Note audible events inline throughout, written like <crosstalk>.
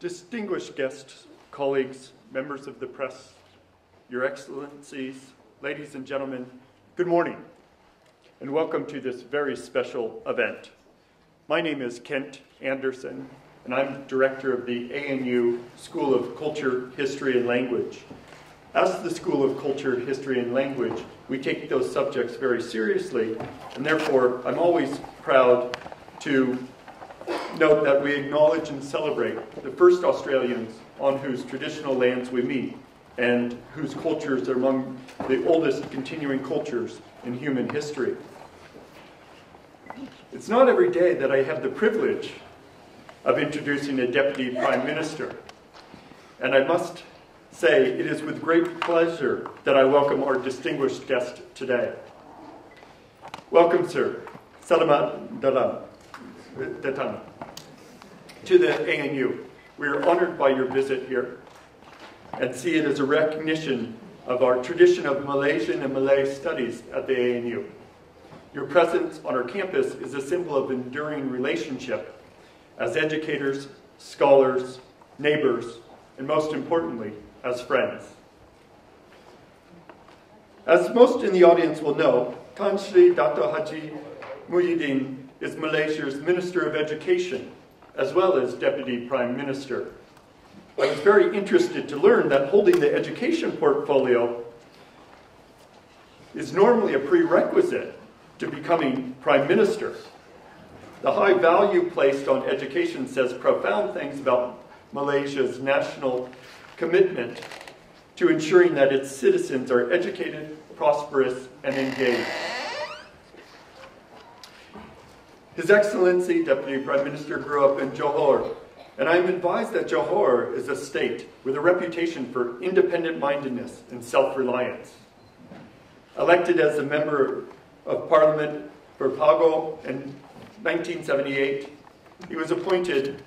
Distinguished guests, colleagues, members of the press, Your Excellencies, ladies and gentlemen, good morning, and welcome to this very special event. My name is Kent Anderson, and I'm director of the ANU School of Culture, History, and Language. As the School of Culture, History, and Language, we take those subjects very seriously, and therefore I'm always proud to note that we acknowledge and celebrate the first Australians on whose traditional lands we meet and whose cultures are among the oldest continuing cultures in human history. It's not every day that I have the privilege of introducing a Deputy Prime Minister, and I must say it is with great pleasure that I welcome our distinguished guest today. Welcome, sir. Salamat dalam. To the ANU. We are honored by your visit here and see it as a recognition of our tradition of Malaysian and Malay studies at the ANU. Your presence on our campus is a symbol of enduring relationship as educators, scholars, neighbors, and most importantly, as friends. As most in the audience will know, Tan Sri Dato Haji Muhyiddin is Malaysia's Minister of Education, as well as Deputy Prime Minister. I was very interested to learn that holding the education portfolio is normally a prerequisite to becoming Prime Minister. The high value placed on education says profound things about Malaysia's national commitment to ensuring that its citizens are educated, prosperous, and engaged. His Excellency, Deputy Prime Minister, grew up in Johor, and I am advised that Johor is a state with a reputation for independent-mindedness and self-reliance. Elected as a member of Parliament for Pagoh in 1978, he was appointed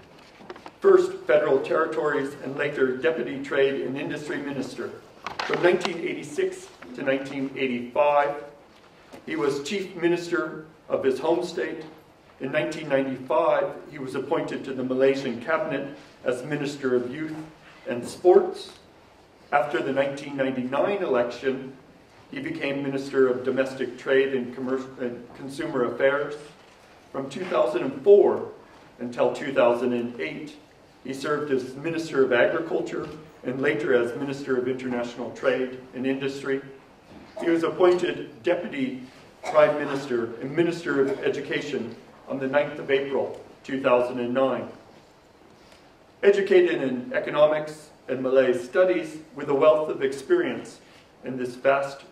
first federal territories and later deputy trade and industry minister. From 1986 to 1985, he was chief minister of his home state in 1995, he was appointed to the Malaysian cabinet as Minister of Youth and Sports. After the 1999 election, he became Minister of Domestic Trade and, and Consumer Affairs. From 2004 until 2008, he served as Minister of Agriculture and later as Minister of International Trade and Industry. He was appointed Deputy Prime Minister and Minister of Education on the 9th of April 2009. Educated in economics and Malay studies with a wealth of experience in this vast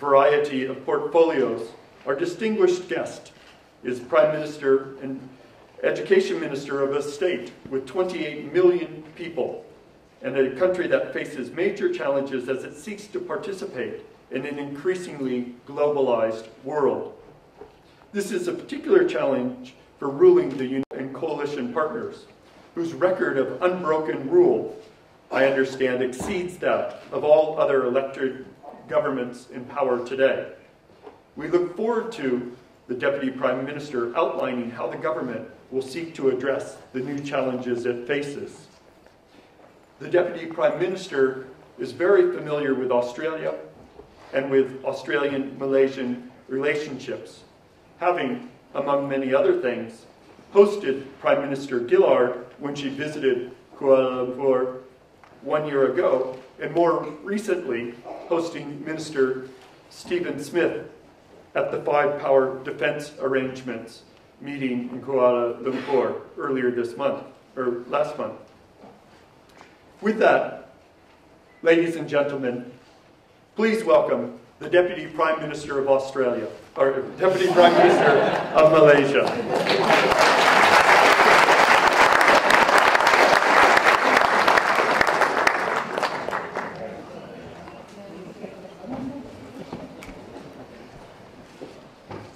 variety of portfolios, our distinguished guest is Prime Minister and Education Minister of a state with 28 million people and a country that faces major challenges as it seeks to participate in an increasingly globalized world. This is a particular challenge for ruling the UMNO and coalition partners, whose record of unbroken rule, I understand, exceeds that of all other elected governments in power today. We look forward to the Deputy Prime Minister outlining how the government will seek to address the new challenges it faces. The Deputy Prime Minister is very familiar with Australia and with Australian-Malaysian relationships having, among many other things, hosted Prime Minister Gillard when she visited Kuala Lumpur one year ago, and more recently, hosting Minister Stephen Smith at the Five Power Defense Arrangements meeting in Kuala Lumpur earlier this month, or last month. With that, ladies and gentlemen, please welcome the Deputy Prime Minister of Australia, or Deputy Prime Minister of Malaysia.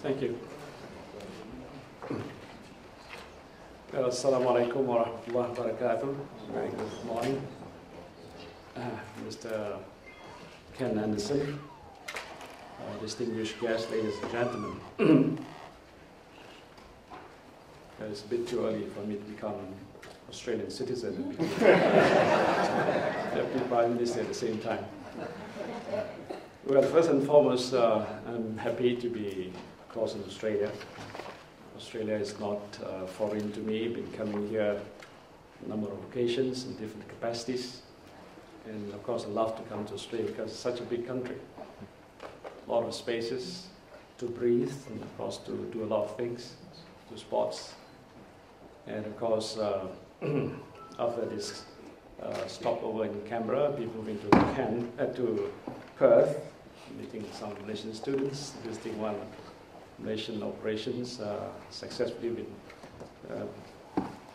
Thank you. Well, Assalamu alaikum wa rahmatullahi wa barakatuh. Very good morning. Uh, Mr. Ken Anderson, uh, distinguished guests, ladies and gentlemen. it's a bit too early for me to become Australian citizen and became <laughs> deputy prime minister at the same time. Well, first and foremost, uh, I'm happy to be, of course, in Australia. Australia is not uh, foreign to me, I've been coming here a number of occasions in different capacities. And of course, I love to come to Australia because it's such a big country. A lot of spaces to breathe, and of course, to do a lot of things, to sports. And of course, uh, <clears throat> after this uh, stopover in Canberra, be moving to, Can, uh, to Perth, meeting some Malaysian students, visiting one Malaysian operations, successfully been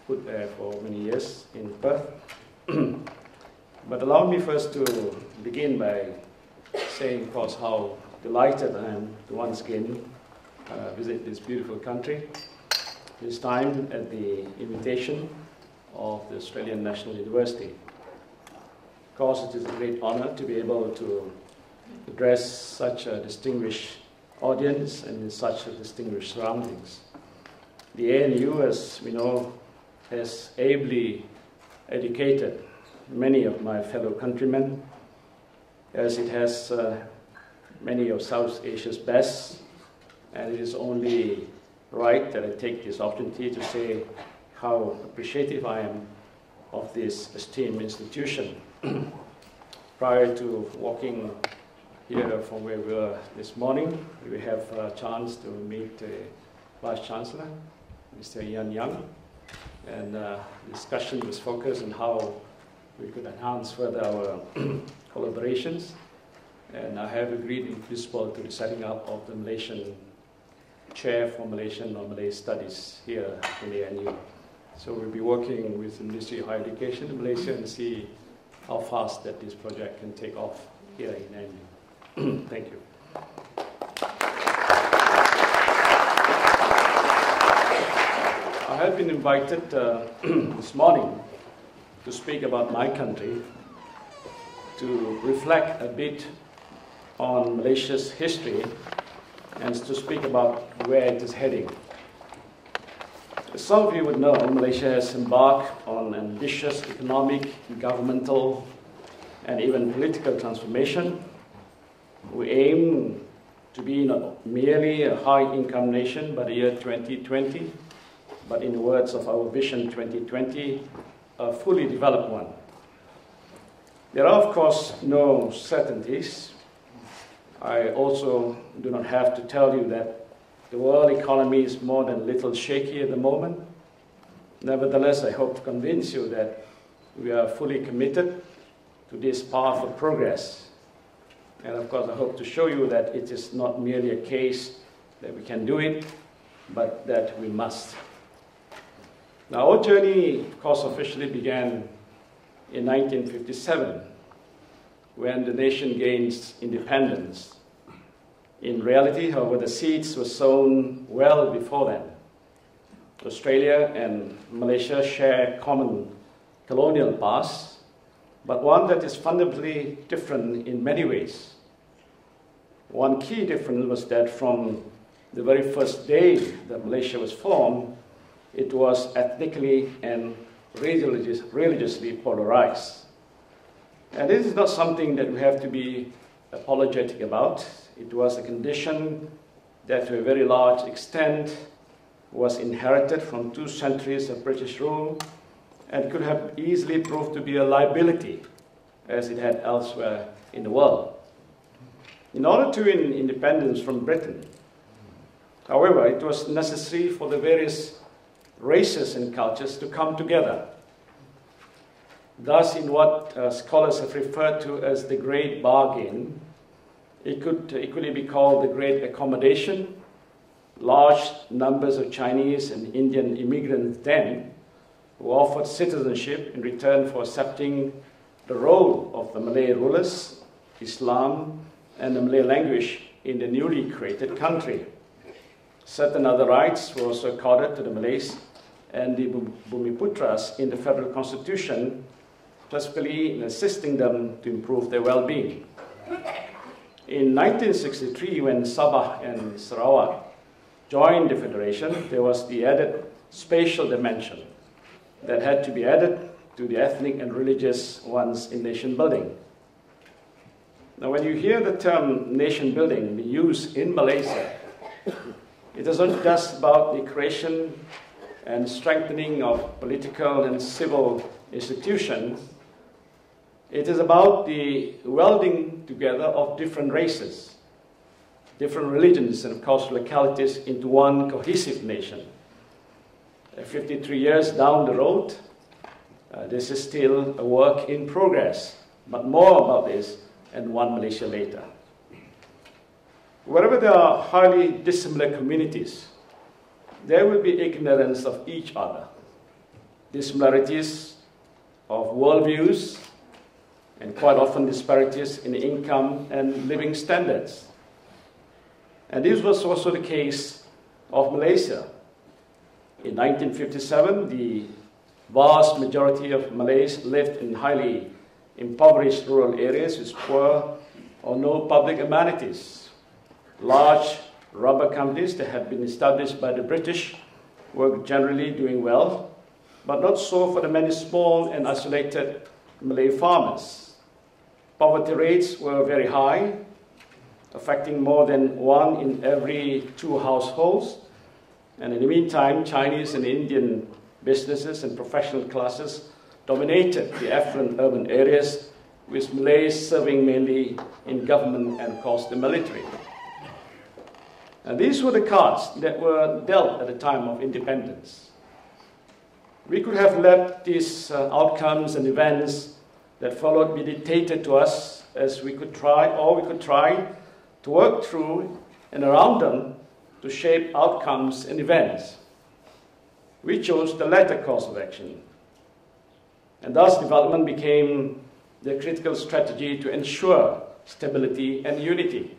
put there for many years in Perth. <clears throat> but allow me first to begin by saying, of course, how delighted I am to once again uh, visit this beautiful country, this time at the invitation of the Australian National University. Of course, it is a great honor to be able to address such a distinguished audience and in such a distinguished surroundings. The ANU, as we know, has ably educated many of my fellow countrymen, as it has uh, many of South Asia's best, and it is only right that I take this opportunity to say how appreciative I am of this esteemed institution. <clears throat> Prior to walking here from where we were this morning, we have a chance to meet the Vice Chancellor, Mr. Ian Young, and uh, discussion was focused on how we could enhance further our <clears throat> collaborations. And I have agreed in principle to the setting up of the Malaysian chair for Malaysian or Malay studies here in the ANU. So we'll be working with the Ministry of Higher Education in Malaysia and see how fast that this project can take off here in ANU. <clears throat> Thank you. I have been invited uh, <clears throat> this morning to speak about my country, to reflect a bit on Malaysia's history, and to speak about where it is heading. As some of you would know, Malaysia has embarked on ambitious economic, governmental, and even political transformation. We aim to be not merely a high income nation by the year 2020, but in the words of our Vision 2020, a fully developed one. There are, of course, no certainties. I also do not have to tell you that the world economy is more than a little shaky at the moment. Nevertheless, I hope to convince you that we are fully committed to this path of progress. And of course, I hope to show you that it is not merely a case that we can do it, but that we must. Now, our journey, of course, officially began in 1957 when the nation gained independence in reality, however, the seeds were sown well before then. Australia and Malaysia share common colonial past, but one that is fundamentally different in many ways. One key difference was that from the very first day that Malaysia was formed, it was ethnically and religiously polarized. And this is not something that we have to be apologetic about. It was a condition that, to a very large extent, was inherited from two centuries of British rule and could have easily proved to be a liability as it had elsewhere in the world. In order to win independence from Britain, however, it was necessary for the various races and cultures to come together. Thus, in what uh, scholars have referred to as the Great Bargain, it could equally be called the Great Accommodation. Large numbers of Chinese and Indian immigrants then were offered citizenship in return for accepting the role of the Malay rulers, Islam, and the Malay language in the newly created country. Certain other rights were also accorded to the Malays and the Bumiputras in the federal constitution, in assisting them to improve their well being. In 1963, when Sabah and Sarawak joined the Federation, there was the added spatial dimension. that had to be added to the ethnic and religious ones in nation building. Now, when you hear the term nation building used in Malaysia, it isn't just about the creation and strengthening of political and civil institutions. It is about the welding together of different races, different religions, and course localities into one cohesive nation. Uh, 53 years down the road, uh, this is still a work in progress, but more about this and one Malaysia later. Wherever there are highly dissimilar communities, there will be ignorance of each other, dissimilarities of worldviews, and quite often disparities in income and living standards. And this was also the case of Malaysia. In 1957, the vast majority of Malays lived in highly impoverished rural areas with poor or no public amenities. Large rubber companies that had been established by the British were generally doing well, but not so for the many small and isolated Malay farmers. Poverty rates were very high, affecting more than one in every two households. And in the meantime, Chinese and Indian businesses and professional classes dominated the affluent urban areas, with Malays serving mainly in government and, of course, the military. And these were the cards that were dealt at the time of independence. We could have left these uh, outcomes and events that followed be dictated to us as we could try, or we could try to work through and around them to shape outcomes and events. We chose the latter course of action. And thus, development became the critical strategy to ensure stability and unity.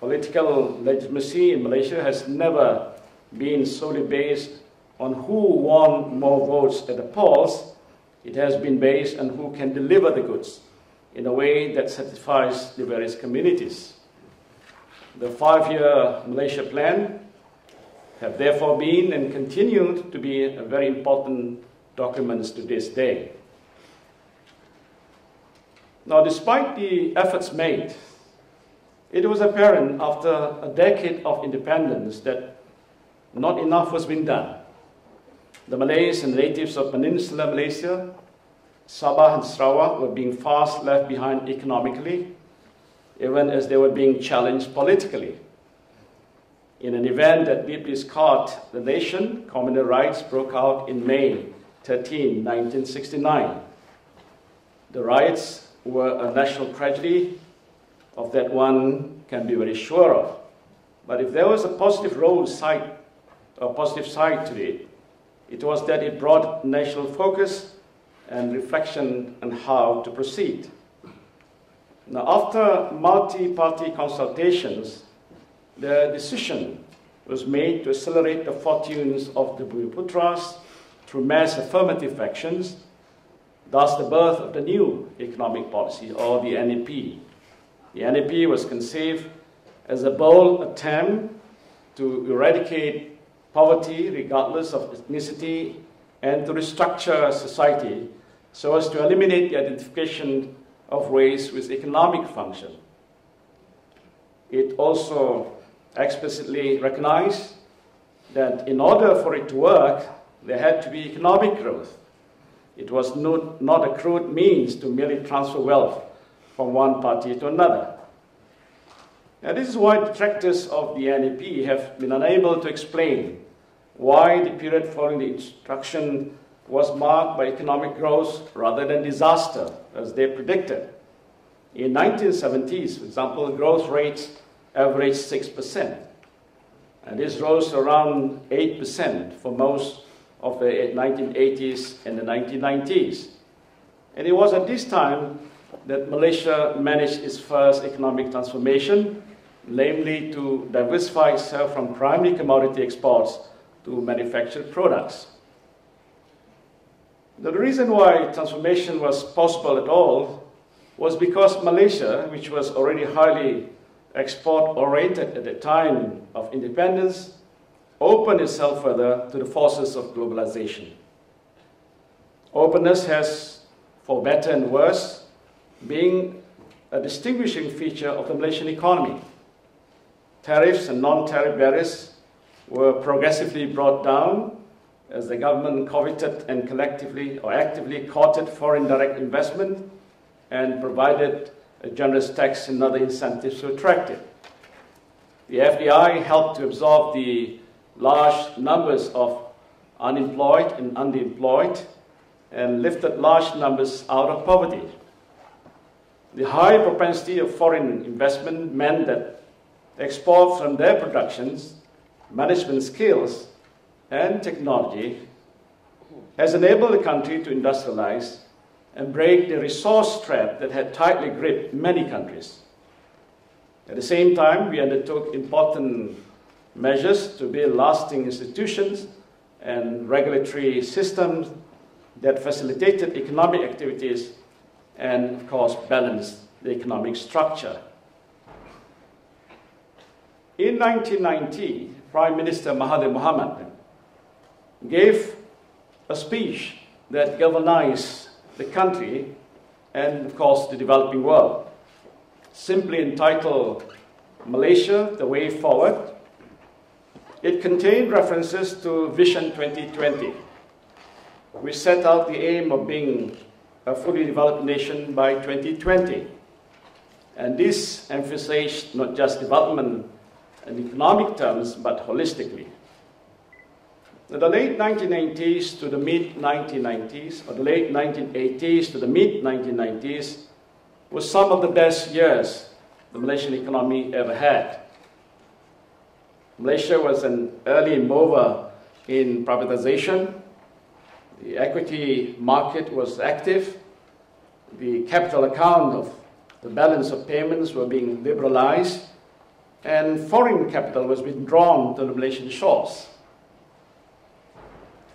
Political legitimacy in Malaysia has never been solely based on who won more votes at the polls. It has been based on who can deliver the goods in a way that satisfies the various communities. The five-year Malaysia plan have therefore been and continue to be a very important documents to this day. Now, despite the efforts made, it was apparent after a decade of independence that not enough was being done. The Malays and natives of Peninsular Malaysia, Sabah and Sarawak were being fast left behind economically, even as they were being challenged politically. In an event that deeply scarred the nation, communal riots broke out in May 13, 1969. The riots were a national tragedy, of that one can be very sure of. But if there was a positive role side, a positive side to it, it was that it brought national focus and reflection on how to proceed. Now, after multi-party consultations, the decision was made to accelerate the fortunes of the Bumiputras through mass affirmative actions, thus the birth of the new economic policy, or the NEP. The NEP was conceived as a bold attempt to eradicate poverty regardless of ethnicity and to restructure society so as to eliminate the identification of race with economic function. It also explicitly recognized that in order for it to work, there had to be economic growth. It was not, not a crude means to merely transfer wealth from one party to another. Now, this is why detractors of the NEP have been unable to explain why the period following the instruction was marked by economic growth rather than disaster, as they predicted. In 1970s, for example, growth rates averaged 6%, and this rose to around 8% for most of the 1980s and the 1990s. And it was at this time that Malaysia managed its first economic transformation, namely to diversify itself from primary commodity exports to manufactured products. The reason why transformation was possible at all was because Malaysia, which was already highly export oriented at the time of independence, opened itself further to the forces of globalization. Openness has, for better and worse, been a distinguishing feature of the Malaysian economy. Tariffs and non tariff barriers were progressively brought down as the government coveted and collectively or actively courted foreign direct investment and provided a generous tax and other incentives to attract it. The FDI helped to absorb the large numbers of unemployed and underemployed and lifted large numbers out of poverty. The high propensity of foreign investment meant that export from their productions, management skills, and technology has enabled the country to industrialize and break the resource trap that had tightly gripped many countries. At the same time, we undertook important measures to build lasting institutions and regulatory systems that facilitated economic activities and, of course, balanced the economic structure. In 1990, Prime Minister Mahathir Mohamad gave a speech that galvanized the country and, of course, the developing world, simply entitled Malaysia, the Way Forward. It contained references to Vision 2020, which set out the aim of being a fully developed nation by 2020. And this emphasized not just development in economic terms, but holistically. In the late 1990s to the mid 1990s, or the late 1980s to the mid 1990s, was some of the best years the Malaysian economy ever had. Malaysia was an early mover in privatization. The equity market was active. The capital account of the balance of payments were being liberalized, and foreign capital was withdrawn to the Malaysian shores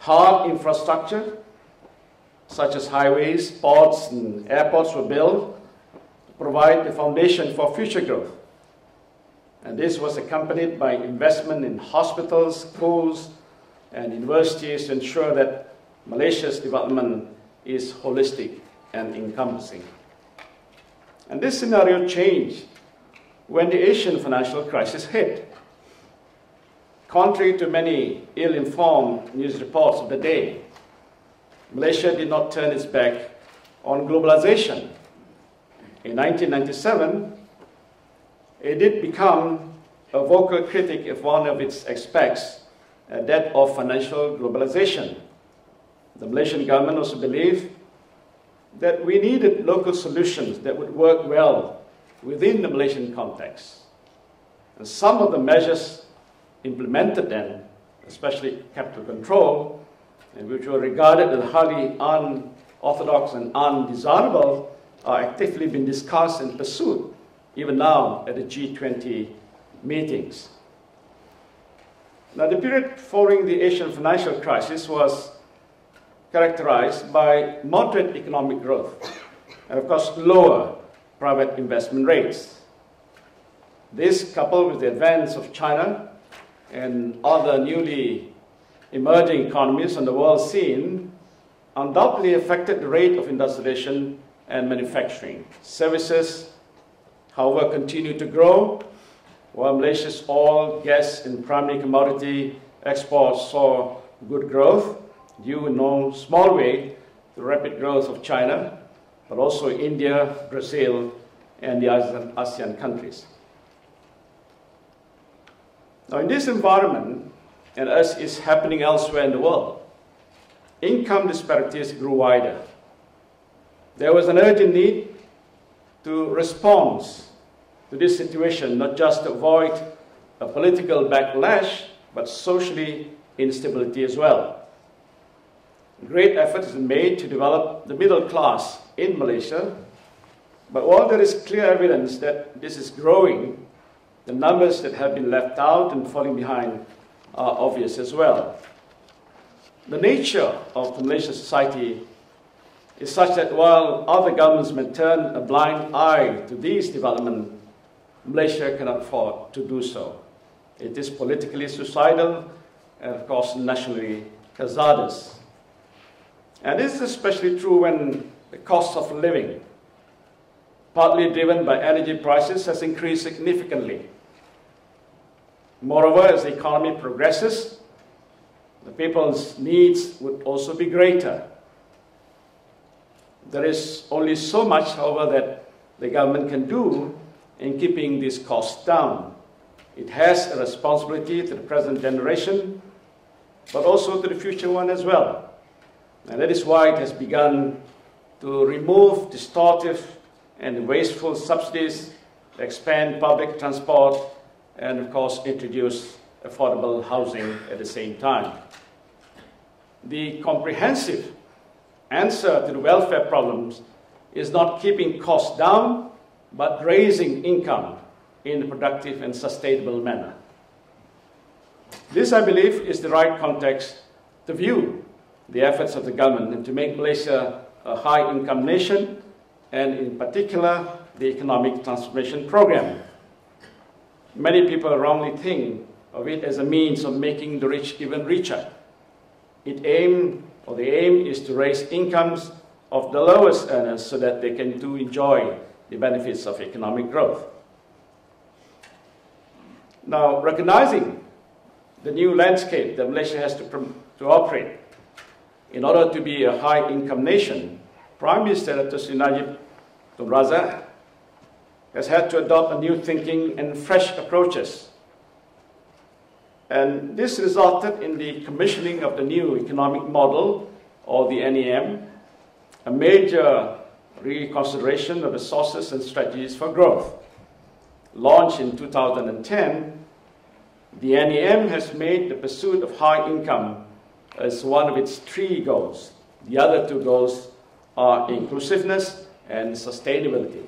hard infrastructure, such as highways, ports, and airports, were built to provide the foundation for future growth. And this was accompanied by investment in hospitals, schools, and universities to ensure that Malaysia's development is holistic and encompassing. And this scenario changed when the Asian financial crisis hit. Contrary to many ill informed news reports of the day, Malaysia did not turn its back on globalization. In 1997, it did become a vocal critic of one of its aspects, uh, that of financial globalization. The Malaysian government also believed that we needed local solutions that would work well within the Malaysian context. And some of the measures implemented then, especially capital control, and which were regarded as highly unorthodox and undesirable, are actively being discussed and pursued, even now at the G20 meetings. Now, the period following the Asian financial crisis was characterized by moderate economic growth and, of course, lower private investment rates. This, coupled with the advance of China and other newly emerging economies on the world scene undoubtedly affected the rate of industrialization and manufacturing. Services, however, continue to grow, while Malaysia's oil, gas, and primary commodity exports saw good growth, due in no small way to the rapid growth of China, but also India, Brazil, and the ASEAN countries. Now, in this environment, and as is happening elsewhere in the world, income disparities grew wider. There was an urgent need to respond to this situation, not just to avoid a political backlash, but socially instability as well. Great effort is made to develop the middle class in Malaysia, but while there is clear evidence that this is growing, the numbers that have been left out and falling behind are obvious as well. The nature of the Malaysian society is such that while other governments may turn a blind eye to these developments, Malaysia cannot afford to do so. It is politically suicidal and, of course, nationally hazardous. And this is especially true when the cost of living, partly driven by energy prices, has increased significantly. Moreover, as the economy progresses, the people's needs would also be greater. There is only so much, however, that the government can do in keeping these costs down. It has a responsibility to the present generation, but also to the future one as well. And that is why it has begun to remove distortive and wasteful subsidies, expand public transport, and of course introduce affordable housing at the same time. The comprehensive answer to the welfare problems is not keeping costs down, but raising income in a productive and sustainable manner. This, I believe, is the right context to view the efforts of the government to make Malaysia a high income nation, and in particular, the economic transformation program. Many people wrongly think of it as a means of making the rich even richer. It aim, or the aim is to raise incomes of the lowest earners so that they can to enjoy the benefits of economic growth. Now, recognizing the new landscape that Malaysia has to, to operate in order to be a high income nation, Prime Minister Dr. Najib Tun Razak has had to adopt a new thinking and fresh approaches. And this resulted in the commissioning of the new economic model, or the NEM, a major reconsideration of the sources and strategies for growth. Launched in 2010, the NEM has made the pursuit of high income as one of its three goals. The other two goals are inclusiveness and sustainability.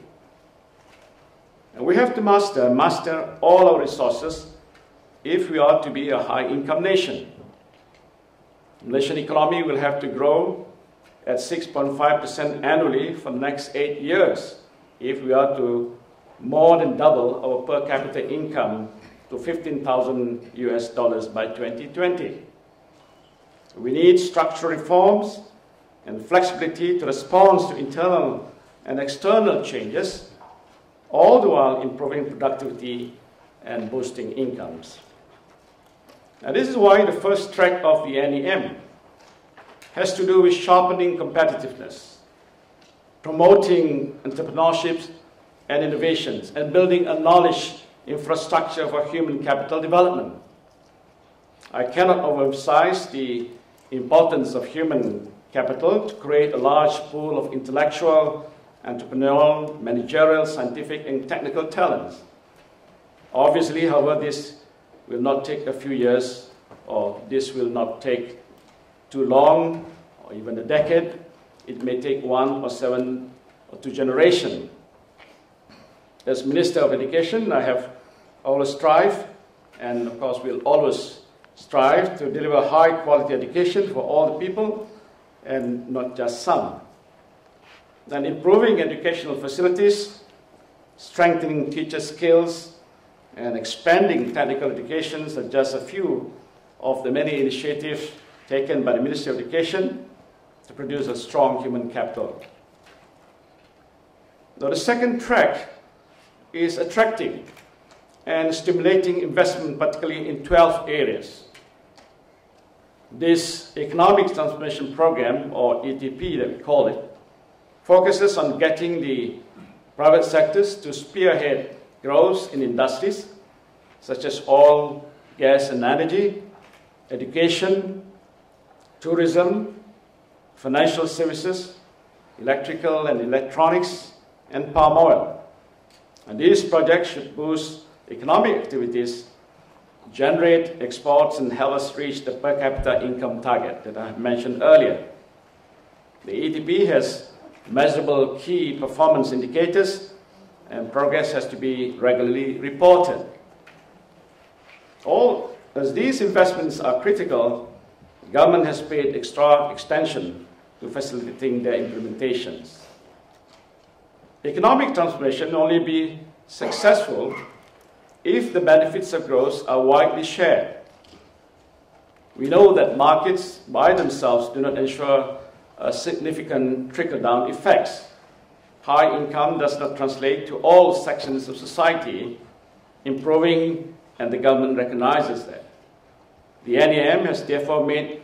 And we have to master, master all our resources if we are to be a high income nation. The Malaysian economy will have to grow at 6.5% annually for the next eight years if we are to more than double our per capita income to 15,000 US dollars by 2020. We need structural reforms and flexibility to respond to internal and external changes, all the while improving productivity and boosting incomes. Now, this is why the first track of the NEM has to do with sharpening competitiveness, promoting entrepreneurship and innovations, and building a knowledge infrastructure for human capital development. I cannot overemphasize the importance of human capital to create a large pool of intellectual, entrepreneurial, managerial, scientific, and technical talents. Obviously, however, this will not take a few years, or this will not take too long, or even a decade. It may take one or seven or two generations. As Minister of Education, I have always strived, and of course, we'll always strive to deliver high quality education for all the people and not just some. Then improving educational facilities, strengthening teacher skills, and expanding technical education are just a few of the many initiatives taken by the Ministry of Education to produce a strong human capital. Now, the second track is attracting and stimulating investment, particularly in 12 areas. This Economic Transformation Program, or ETP that we call it, focuses on getting the private sectors to spearhead growth in industries such as oil, gas and energy, education, tourism, financial services, electrical and electronics, and palm oil. And these projects should boost economic activities generate exports and help us reach the per capita income target that I mentioned earlier. The ETP has measurable key performance indicators and progress has to be regularly reported. All, as these investments are critical, the government has paid extra extension to facilitating their implementations. Economic transformation only be successful if the benefits of growth are widely shared. We know that markets by themselves do not ensure significant trickle-down effects. High income does not translate to all sections of society, improving, and the government recognizes that. The NEM has therefore made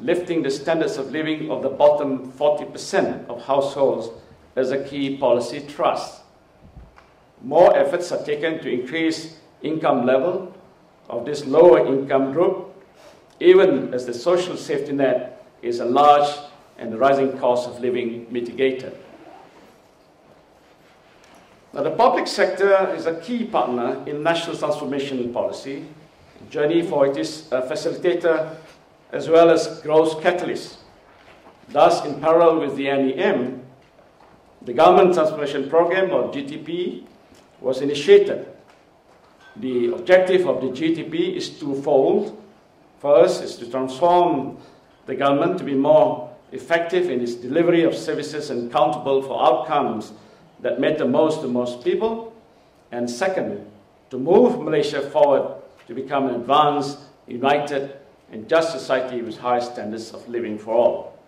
lifting the standards of living of the bottom 40% of households as a key policy thrust. More efforts are taken to increase income level of this lower income group, even as the social safety net is a large and rising cost of living mitigated. Now, the public sector is a key partner in national transformation policy journey for it is a facilitator as well as growth catalyst. Thus, in parallel with the NEM, the Government Transformation Program, or GTP, was initiated. The objective of the GTP is twofold. First is to transform the government to be more effective in its delivery of services and accountable for outcomes that matter most to most people. And second, to move Malaysia forward to become an advanced, united, and just society with high standards of living for all.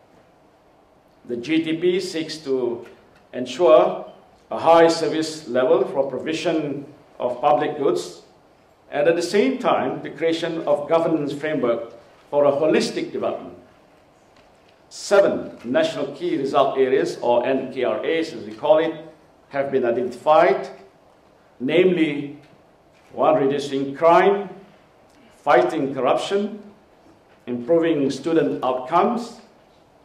The GTP seeks to ensure a high service level for provision of public goods and at the same time the creation of governance framework for a holistic development. Seven national key result areas, or NKRAs as we call it, have been identified, namely one, reducing crime, fighting corruption, improving student outcomes,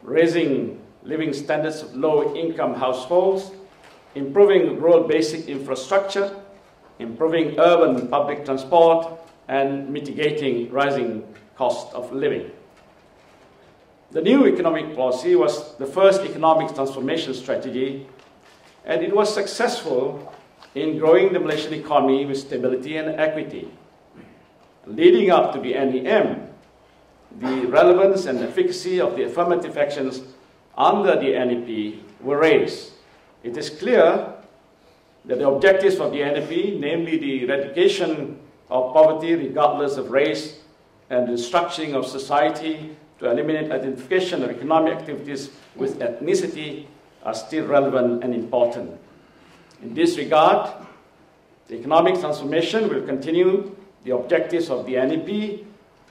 raising living standards of low-income households, improving rural basic infrastructure, improving urban public transport, and mitigating rising cost of living. The new economic policy was the first economic transformation strategy, and it was successful in growing the Malaysian economy with stability and equity. Leading up to the NEM, the relevance and efficacy of the affirmative actions under the NEP were raised. It is clear that the objectives of the NEP, namely the eradication of poverty regardless of race and the structuring of society to eliminate identification of economic activities with ethnicity, are still relevant and important. In this regard, the economic transformation will continue the objectives of the NEP,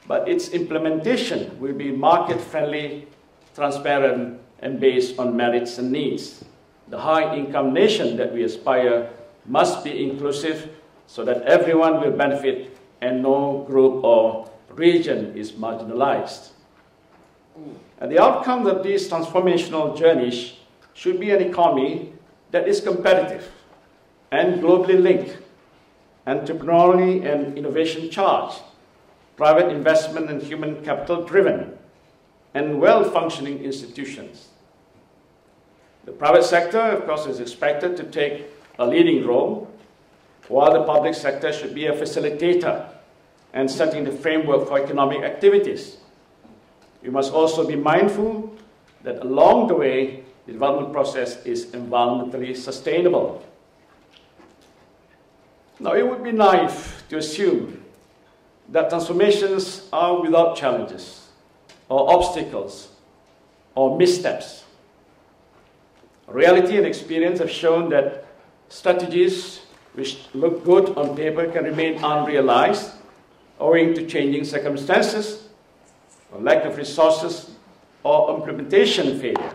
but its implementation will be market-friendly, transparent, and based on merits and needs. The high-income nation that we aspire must be inclusive so that everyone will benefit and no group or region is marginalized. And the outcome of these transformational journeys should be an economy that is competitive and globally linked, entrepreneurially and innovation charged, private investment and human capital driven, and well-functioning institutions. The private sector, of course, is expected to take a leading role, while the public sector should be a facilitator and setting the framework for economic activities. We must also be mindful that along the way, the development process is environmentally sustainable. Now, it would be naive to assume that transformations are without challenges or obstacles or missteps. Reality and experience have shown that strategies which look good on paper can remain unrealized owing to changing circumstances, or lack of resources, or implementation failure.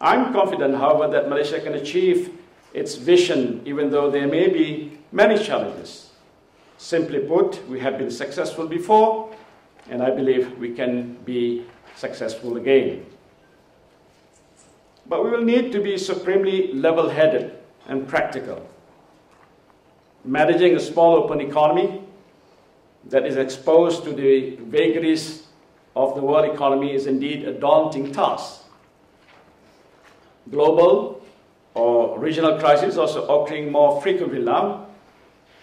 I'm confident, however, that Malaysia can achieve its vision even though there may be many challenges. Simply put, we have been successful before, and I believe we can be successful again. But we will need to be supremely level-headed and practical. Managing a small open economy that is exposed to the vagaries of the world economy is indeed a daunting task. Global or regional crises also occurring more frequently now.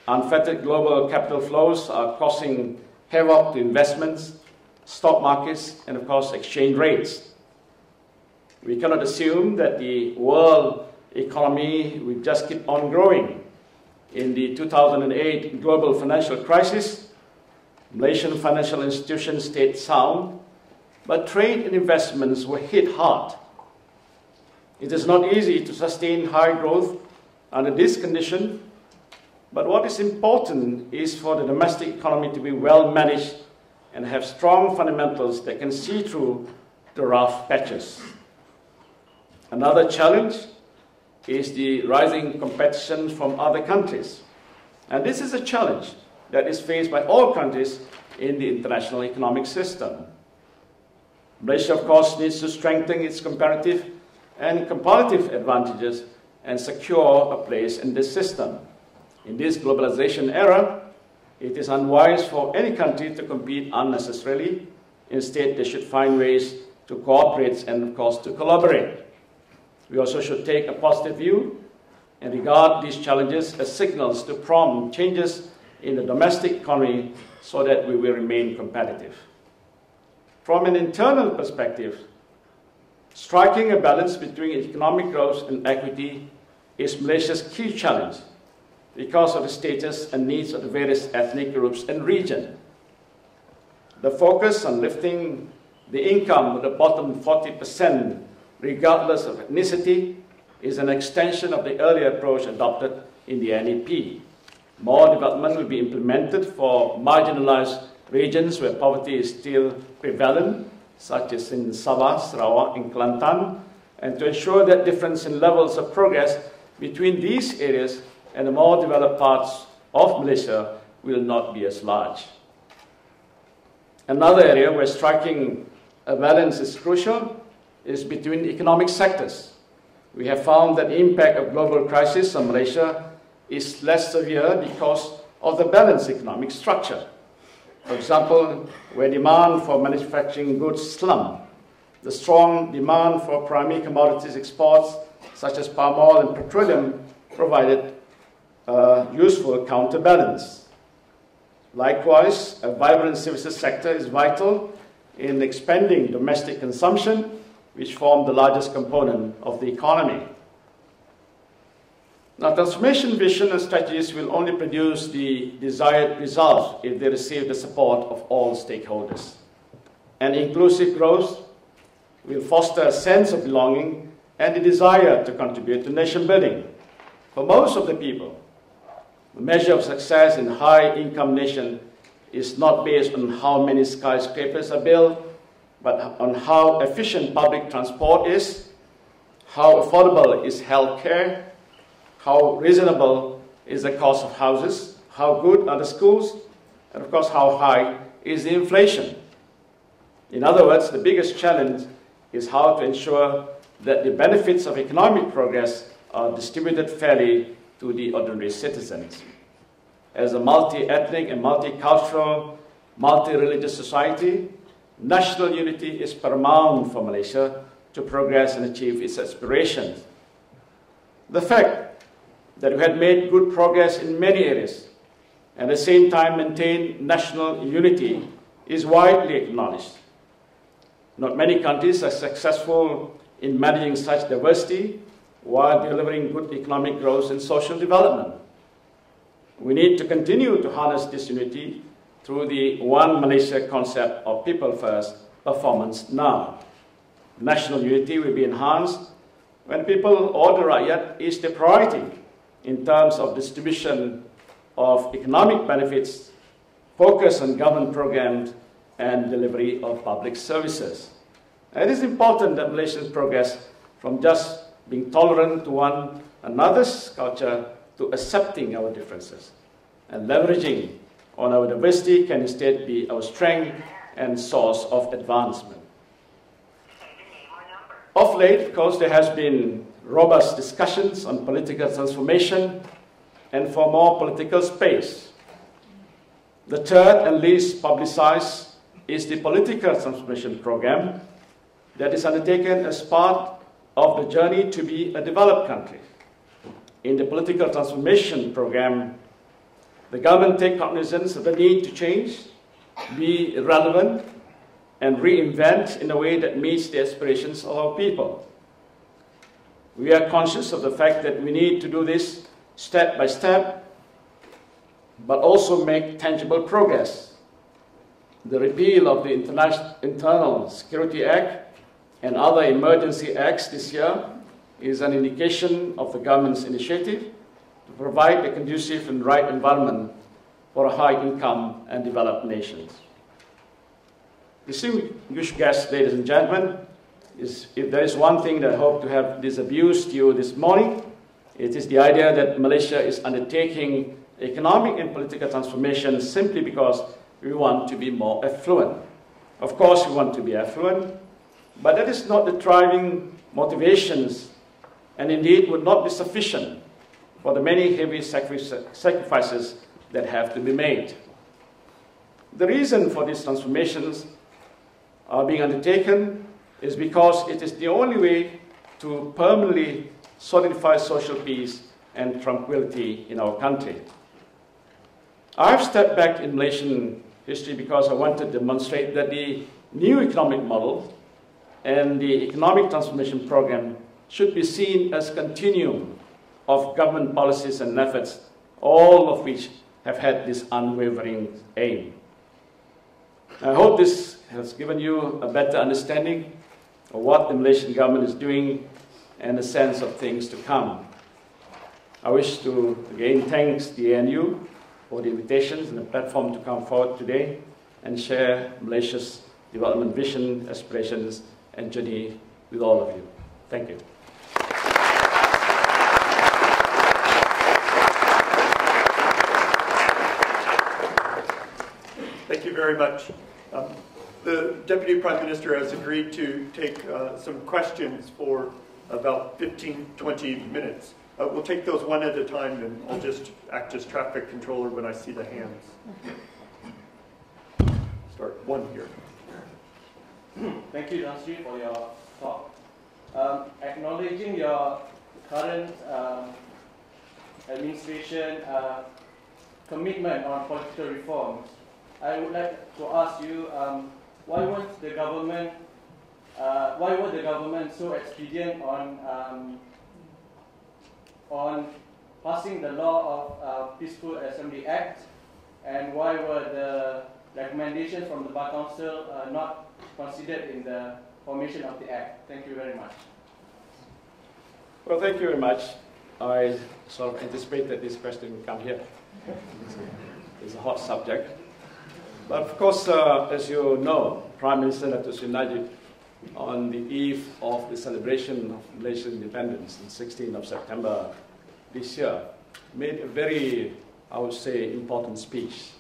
Unfettered global capital flows are causing havoc to investments, stock markets, and of course exchange rates. We cannot assume that the world economy will just keep on growing. In the 2008 global financial crisis, Malaysian financial institutions stayed sound but trade and investments were hit hard. It is not easy to sustain high growth under this condition, but what is important is for the domestic economy to be well managed and have strong fundamentals that can see through the rough patches. Another challenge is the rising competition from other countries. And this is a challenge that is faced by all countries in the international economic system. Malaysia, of course, needs to strengthen its comparative and comparative advantages and secure a place in this system. In this globalization era, it is unwise for any country to compete unnecessarily. Instead, they should find ways to cooperate and, of course, to collaborate. We also should take a positive view and regard these challenges as signals to prompt changes in the domestic economy so that we will remain competitive. From an internal perspective, striking a balance between economic growth and equity is Malaysia's key challenge because of the status and needs of the various ethnic groups and region. The focus on lifting the income of the bottom 40%, regardless of ethnicity, is an extension of the earlier approach adopted in the NEP. More development will be implemented for marginalized regions where poverty is still prevalent, such as in Sabah, Sarawak, and Kelantan, and to ensure that difference in levels of progress between these areas and the more developed parts of Malaysia will not be as large. Another area where striking a balance is crucial is between economic sectors. We have found that the impact of global crisis on Malaysia is less severe because of the balanced economic structure. For example, where demand for manufacturing goods slump, the strong demand for primary commodities exports, such as palm oil and petroleum, provided a useful counterbalance. Likewise, a vibrant services sector is vital in expanding domestic consumption, which form the largest component of the economy. Now, transformation vision and strategies will only produce the desired result if they receive the support of all stakeholders. And inclusive growth will foster a sense of belonging and the desire to contribute to nation building. For most of the people, the measure of success in high-income nation is not based on how many skyscrapers are built, but on how efficient public transport is, how affordable is health care, how reasonable is the cost of houses, how good are the schools, and of course how high is the inflation. In other words, the biggest challenge is how to ensure that the benefits of economic progress are distributed fairly to the ordinary citizens. As a multi-ethnic and multicultural, multi-religious society, national unity is paramount for Malaysia to progress and achieve its aspirations. The fact that we had made good progress in many areas and at the same time maintained national unity is widely acknowledged. Not many countries are successful in managing such diversity while delivering good economic growth and social development. We need to continue to harness this unity through the One Malaysia concept of people first, performance now. National unity will be enhanced when people or the rakyat is the priority in terms of distribution of economic benefits, focus on government programs, and delivery of public services. it is important that Malaysians progress from just being tolerant to one another's culture to accepting our differences. And leveraging on our diversity can instead be our strength and source of advancement. Of late, of course, there has been robust discussions on political transformation and for more political space. The third and least publicized is the political transformation program that is undertaken as part of the journey to be a developed country. In the political transformation program, the government take cognizance of the need to change, be relevant, and reinvent in a way that meets the aspirations of our people. We are conscious of the fact that we need to do this step by step, but also make tangible progress. the repeal of the Internal Security Act and other emergency acts this year is an indication of the government's initiative to provide a conducive and right environment for high income and developed nations. Distinguished guests, ladies and gentlemen, is, if there is one thing that I hope to have disabused you this morning, it is the idea that Malaysia is undertaking economic and political transformation simply because we want to be more affluent. Of course, we want to be affluent, but that is not the driving motivations and indeed would not be sufficient for the many heavy sacrifices that have to be made. The reason for these transformations are being undertaken is because it is the only way to permanently solidify social peace and tranquility in our country. I've stepped back in Malaysian history because I want to demonstrate that the new economic model and the economic transformation program should be seen as continuum of government policies and efforts, all of which have had this unwavering aim. I hope this has given you a better understanding of what the Malaysian government is doing and a sense of things to come. I wish to again thank the ANU for the invitations and the platform to come forward today and share Malaysia's development vision, aspirations, and journey with all of you. Thank you. Thank you very much. Um, the Deputy Prime Minister has agreed to take uh, some questions for about 15, 20 minutes. Uh, we'll take those one at a time and I'll just act as traffic controller when I see the hands. Start one here. Thank you, Tan for your talk. Um, acknowledging your current um, administration uh, commitment on political reforms, I would like to ask you, um, why was the government, uh, why was the government so expedient on um, on passing the law of uh, Peaceful Assembly Act, and why were the recommendations from the Bar Council uh, not considered in the formation of the Act? Thank you very much. Well, thank you very much. I sort of anticipated this question would come here. It's a hot subject. But of course, uh, as you know, Prime Minister Datuk Najib, on the eve of the celebration of Malaysian independence, on 16th of September this year, made a very, I would say, important speech,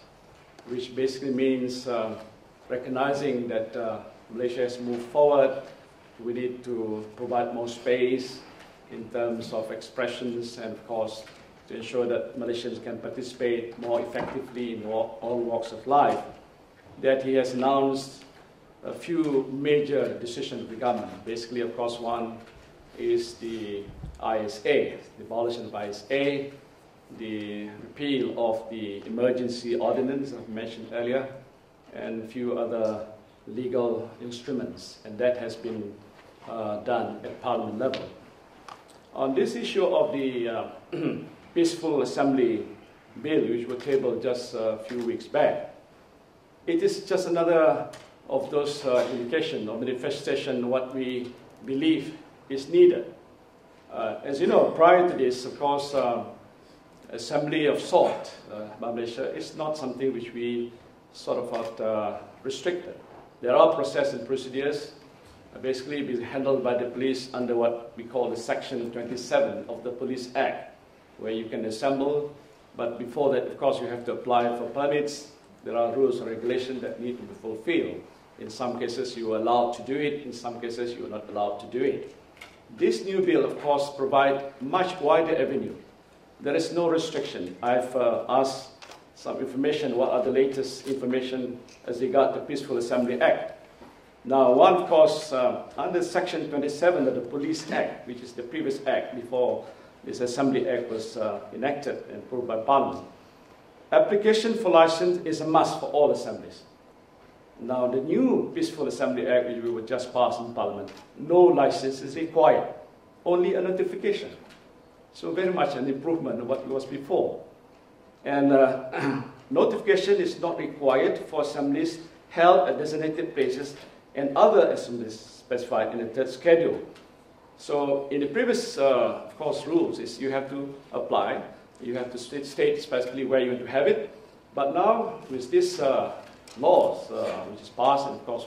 which basically means uh, recognizing that uh, Malaysia has moved forward. We need to provide more space in terms of expressions and, of course, to ensure that Malaysians can participate more effectively in all, walks of life. That he has announced a few major decisions of the government. Basically, of course, one is the ISA, the abolition of ISA, the repeal of the emergency ordinance I mentioned earlier, and a few other legal instruments, and that has been uh, done at parliament level. On this issue of the uh, <clears throat> peaceful assembly bill, which was tabled just a few weeks back, it is just another of those uh, indication or manifestation what we believe is needed. Uh, as you know, prior to this, of course, uh, assembly of sort uh, Malaysia is not something which we sort of had uh, restricted. There are processes and procedures uh, basically being handled by the police under what we call the Section 27 of the Police Act, where you can assemble, but before that, of course, you have to apply for permits. There are rules and regulations that need to be fulfilled. In some cases, you are allowed to do it. In some cases, you are not allowed to do it. This new bill, of course, provides much wider avenue. There is no restriction. I've uh, asked some information, what are the latest information as regard the Peaceful Assembly Act. Now, one, of course, uh, under Section 27 of the Police Act, which is the previous act before this Assembly Act was uh, enacted and approved by Parliament, application for license is a must for all assemblies. Now, the new Peaceful Assembly Act, which we were just passed in Parliament, no license is required, only a notification. So, very much an improvement of what it was before. And uh, <clears throat> notification is not required for assemblies held at designated places and other assemblies specified in the third schedule. So in the previous, uh, of course, rules is you have to apply, you have to state, state specifically where you want to have it. But now with this uh, laws, uh, which is passed and of course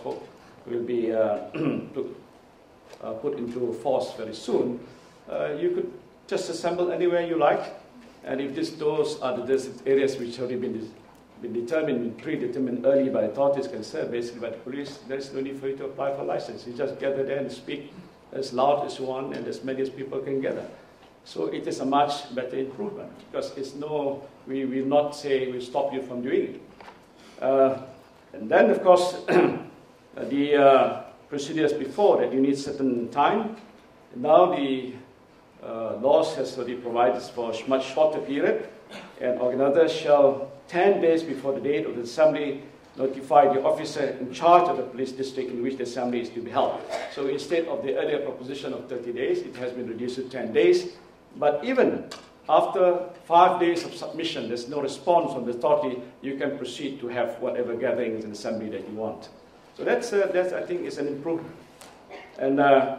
will be uh, <clears throat> uh, put into force very soon, uh, you could just assemble anywhere you like. And if this, those are the areas which have already been, been determined, predetermined early by authorities concerned, basically by the police, there is no need for you to apply for license. You just gather there and speak as loud as want and as many as people can gather. So it is a much better improvement because it's no, we will not say we stop you from doing it. Uh, and then, of course, <clears throat> the uh, procedures before that you need certain time. Now the uh, laws has already provided for a much shorter period, and organizers shall 10 days before the date of the assembly notify the officer in charge of the police district in which the assembly is to be held. So instead of the earlier proposition of 30 days, it has been reduced to 10 days. But even after five days of submission, there's no response from the authority, you can proceed to have whatever gatherings and assembly that you want. So that's, uh, that's I think, is an improvement. And uh,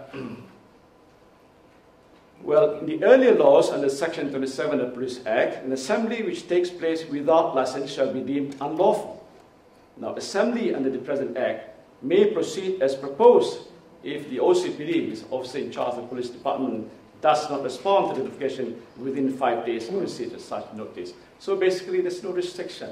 well, in the earlier laws under Section 27 of the Police Act, an assembly which takes place without license shall be deemed unlawful. Now, assembly under the present Act may proceed as proposed if the OCPD, this officer in charge of the police department, does not respond to the notification within five days of receipt of such notice. So basically, there's no restriction.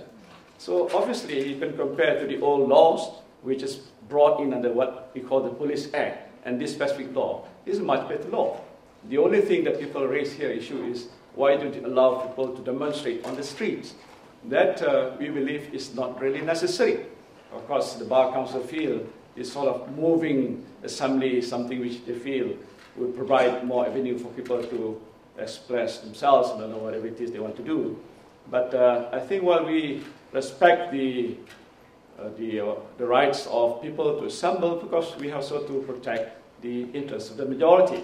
So obviously, you can compare to the old laws, which is brought in under what we call the Police Act, and this specific law. Is a much better law. The only thing that people raise here issue is why don't you allow people to demonstrate on the streets? That uh, we believe is not really necessary. Of course, the Bar Council feel is sort of moving assembly something which they feel would provide more avenue for people to express themselves and know whatever it is they want to do. But uh, I think while we respect the, uh, the, uh, the rights of people to assemble, because we have so to protect the interests of the majority.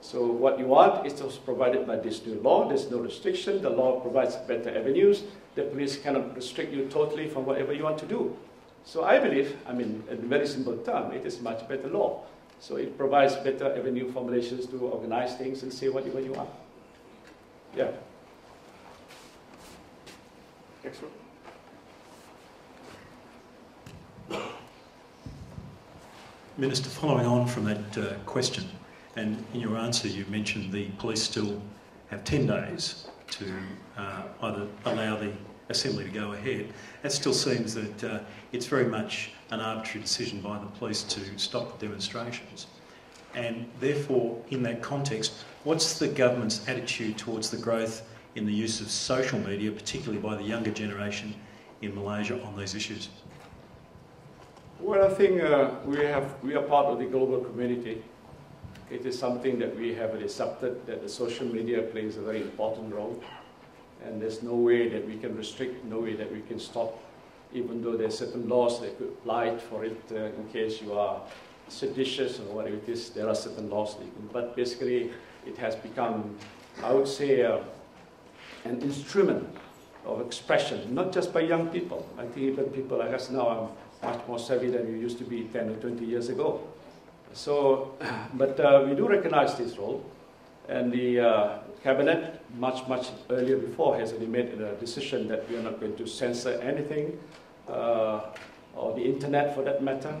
So what you want is provided by this new law. There's no restriction. The law provides better avenues. The police cannot restrict you totally from whatever you want to do. So I believe, I mean, in very simple term, it is much better law. So it provides better avenue formulations to organize things and say what you, want. Yeah. Next one. Minister, following on from that uh, question, and in your answer you mentioned the police still have 10 days to uh, either allow the assembly to go ahead. It still seems that uh, it's very much an arbitrary decision by the police to stop the demonstrations. And therefore, in that context, what's the government's attitude towards the growth in the use of social media, particularly by the younger generation in Malaysia on these issues? Well, I think uh, we, have, we are part of the global community. It is something that we have accepted that the social media plays a very important role. And there's no way that we can restrict, no way that we can stop, even though there's certain laws that could apply for it uh, in case you are seditious or whatever it is. There are certain laws, but basically it has become, I would say, uh, an instrument of expression, not just by young people. I think even people like us now are much more savvy than we used to be 10 or 20 years ago. So, <clears throat> but uh, we do recognize this role, and the uh, cabinet, much, much earlier before, has already made a decision that we are not going to censor anything, uh, or the internet for that matter.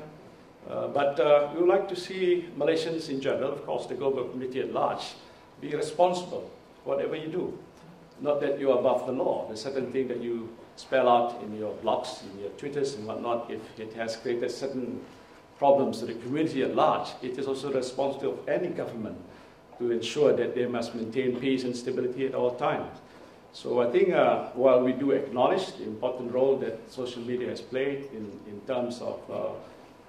Uh, but uh, we would like to see Malaysians in general, of course, the global community at large, be responsible whatever you do. Not that you are above the law. There's certain thing that you spell out in your blogs, in your Twitters and whatnot, if it has created certain problems to the community at large, it is also the responsibility of any government to ensure that they must maintain peace and stability at all times. So I think uh, while we do acknowledge the important role that social media has played in, in terms of uh,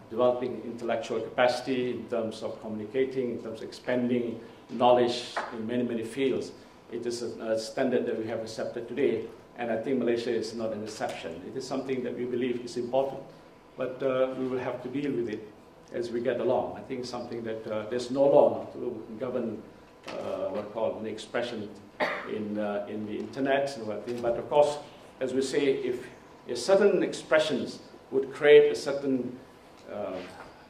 developing intellectual capacity, in terms of communicating, in terms of expanding knowledge in many, many fields, it is a, a standard that we have accepted today. And I think Malaysia is not an exception. It is something that we believe is important, but uh, we will have to deal with it as we get along. I think something that uh, there's no law to govern uh, what called an expression in, uh, in the internet and. But of course, as we say, if, if certain expressions would create a certain uh,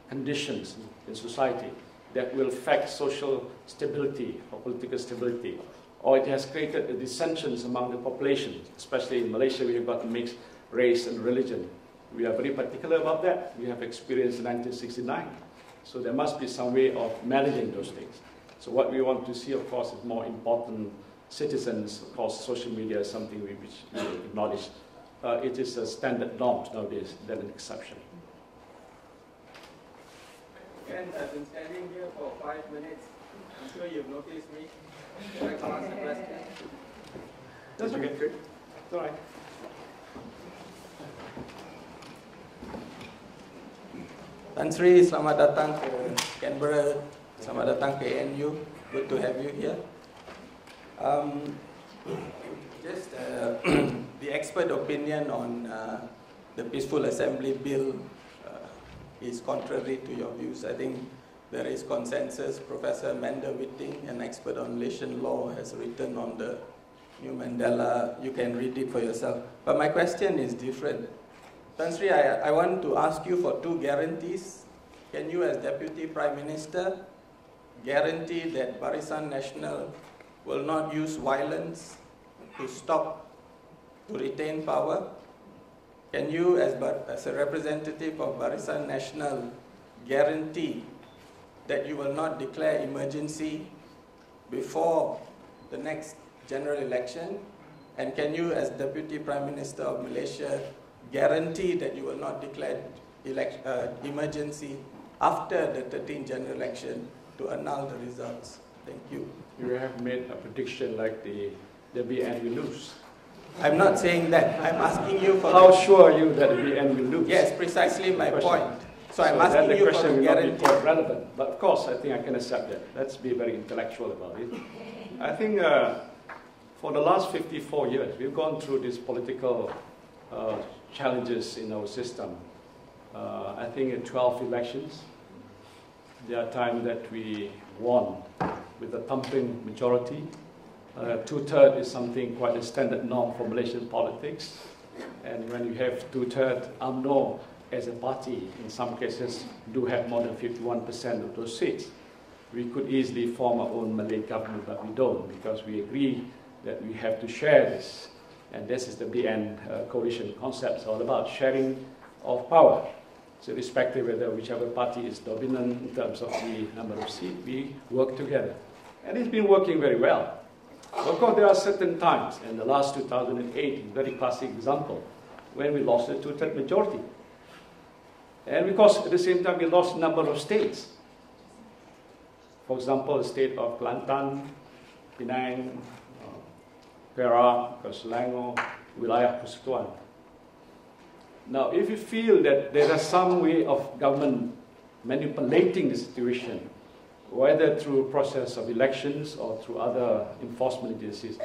conditions in society that will affect social stability or political stability. Or it has created dissensions among the population, especially in Malaysia, we have got mixed race and religion. We are very particular about that. We have experienced 1969. So there must be some way of managing those things. So what we want to see, of course, is more important citizens. Of course, social media is something we, which we acknowledge. Uh, it is a standard norm nowadays, than an exception. Ken, I've been standing here for five minutes. I'm sure you've noticed me. Can I ask a question? That's okay. It's all right. Tan Sri, selamat datang ke Canberra. Selamat datang ke ANU. Good to have you here. Um, just uh, <clears throat> the expert opinion on uh, the Peaceful Assembly Bill is contrary to your views. I think there is consensus. Professor Amanda Whiting, an expert on Malaysian law, has written on the New Mandala. You can read it for yourself. But my question is different. Tan Sri, I, I want to ask you for two guarantees. Can you, as Deputy Prime Minister, guarantee that Barisan Nasional will not use violence to stop, to retain power? Can you, as, as a representative of Barisan Nasional, guarantee that you will not declare emergency before the next general election? And can you, as Deputy Prime Minister of Malaysia, guarantee that you will not declare elect, uh, emergency after the 13th general election to annul the results? Thank you. You have made a prediction like the, the BN will lose. I'm not saying that. I'm asking you for. How sure are you that the BN will lose? Yes, precisely my point. So, so I'm asking you for a guarantee. Not be relevant, but of course, I think I can accept that. Let's be very intellectual about it. I think uh, for the last 54 years, we've gone through this political uh, challenges in our system. Uh, I think in 12 elections, there are times that we won with a thumping majority. Uh, two-thirds is something quite a standard norm for Malaysian politics. And when you have two-thirds, UMNO as a party, in some cases, do have more than 51% of those seats. We could easily form our own Malay government, but we don't, because we agree that we have to share this. And this is the BN uh, coalition concept. All about sharing of power. So irrespective whether whichever party is dominant in terms of the number of seats, we work together. And it's been working very well. Of course, there are certain times, and the last 2008 is a very classic example, when we lost the two-third majority. And because at the same time we lost a number of states. For example, the state of Kelantan, Penang, Perak, Selangor, Wilayah Persekutuan. Now, if you feel that there is some way of government manipulating the situation whether through process of elections or through other enforcement agencies,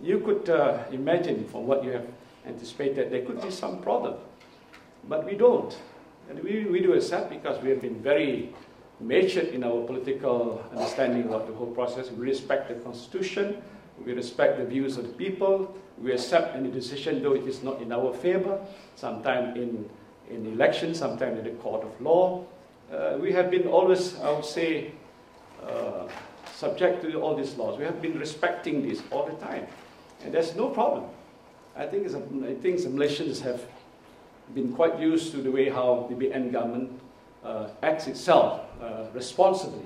you could uh, imagine from what you have anticipated there could be some problem. But we don't. And we, we do accept because we have been very matured in our political understanding of the whole process. We respect the constitution, we respect the views of the people, we accept any decision though it is not in our favor, sometimes in, in election, sometimes in the court of law. Uh, we have been always, I would say, uh, subject to all these laws. We have been respecting this all the time. And there's no problem. I think, a, I think the Malaysians have been quite used to the way how the BN government uh, acts itself uh, responsibly.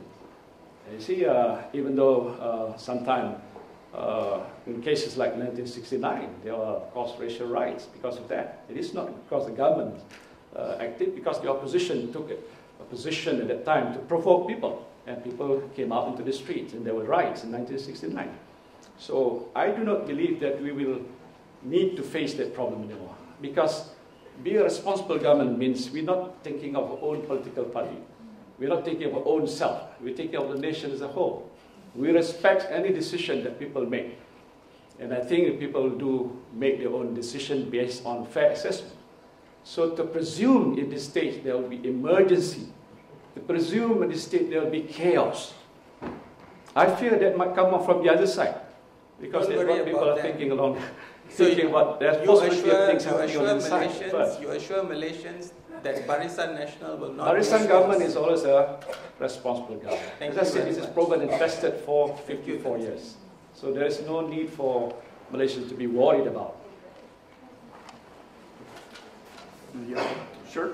You see, uh, even though uh, sometimes uh, in cases like 1969, there were, of course, racial riots because of that. It is not because the government uh, acted, because the opposition took a position at that time to provoke people and people came out into the streets, and there were riots in 1969. So I do not believe that we will need to face that problem anymore, because being a responsible government means we're not thinking of our own political party. We're not thinking of our own self. We're thinking of the nation as a whole. We respect any decision that people make. And I think people do make their own decision based on fair assessment. So to presume in this stage there will be emergency to presume in this state there will be chaos. I fear that might come from the other side. Because that's what people are that. thinking along <laughs> So thinking what there's You possibility of assure, things you happening on the Malaysians, you assure Malaysians that Barisan National will not. Barisan government is always a responsible government. Thank As I said, very this is much. proven and tested for 54 years. So there is no need for Malaysians to be worried about. Yeah. Sure.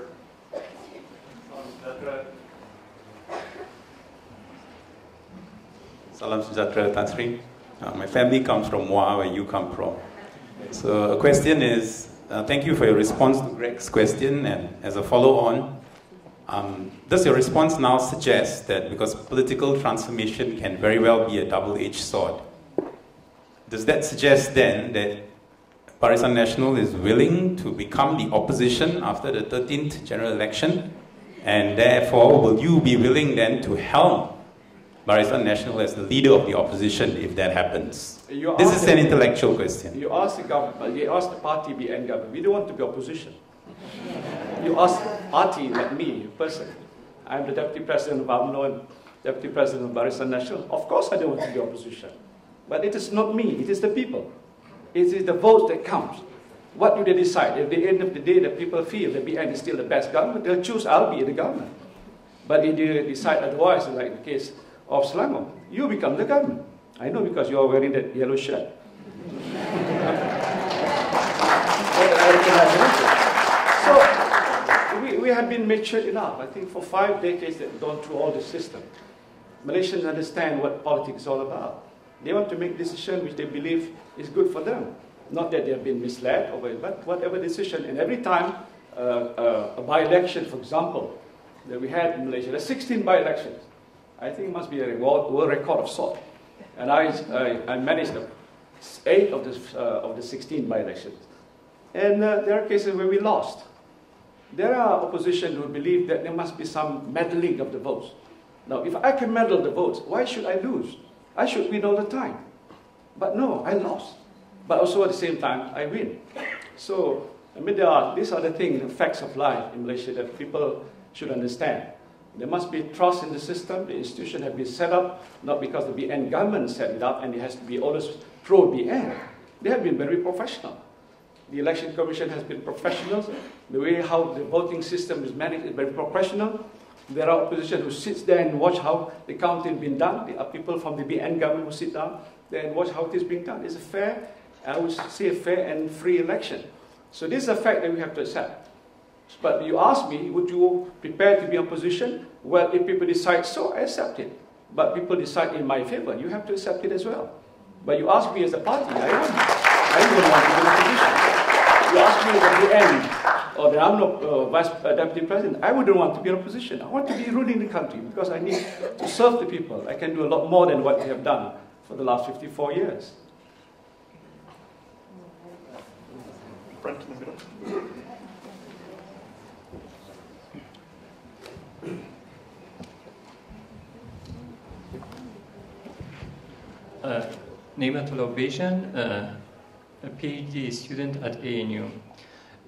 Salam Sejahtera Tan Sri. Uh, my family comes from Muar, where you come from. So, a question is uh, thank you for your response to Greg's question. And as a follow on, um, does your response now suggest that because political transformation can very well be a double edged sword, does that suggest then that Barisan National is willing to become the opposition after the 13th general election? And therefore, will you be willing then to helm Barisan National as the leader of the opposition if that happens? You This is an intellectual question. You ask the government, you ask the party BN government. We don't want to be opposition. You ask party like me, person. I'm the deputy president of UMNO and deputy president of Barisan National. Of course I don't want to be opposition. But it is not me, it is the people. It is the vote that counts. What do they decide? If at the end of the day the people feel the BN is still the best government, they'll choose I'll be the government. But if they decide otherwise, like in the case of Selangor, you become the government. I know because you are wearing that yellow shirt. So we, we have been mature enough. I think for five decades they've gone through all the system. Malaysians understand what politics is all about. They want to make decisions which they believe is good for them. Not that they have been misled, or but whatever decision. And every time uh, uh, a by-election, for example, that we had in Malaysia, there's 16 by-elections. I think it must be a world record of sort. And I, I, I managed eight of the, uh, of the 16 by-elections. And uh, there are cases where we lost. There are opposition who believe that there must be some meddling of the votes. Now, if I can meddle the votes, why should I lose? I should win all the time. But no, I lost. But also at the same time, I win. So, I mean, there are, these are the things, the facts of life in Malaysia that people should understand. There must be trust in the system. The institution have been set up not because the BN government set it up and it has to be always pro BN. They have been very professional. The election commission has been professional. The way how the voting system is managed is very professional. There are opposition who sits there and watch how the counting being done. There are people from the BN government who sit down there and watch how it is being done. It's a fair, I would say a fair and free election. So this is a fact that we have to accept. But you ask me, would you prepare to be in opposition? Well, if people decide so, I accept it. But people decide in my favor, you have to accept it as well. But you ask me as a party, I am. I don't want to be in opposition. You ask me at the end, or that I'm not uh, vice uh, deputy president, I wouldn't want to be in opposition. I want to be ruling the country because I need to serve the people. I can do a lot more than what we have done for the last 54 years. Front in the middle. Uh, Bejan, uh, a PhD student at ANU.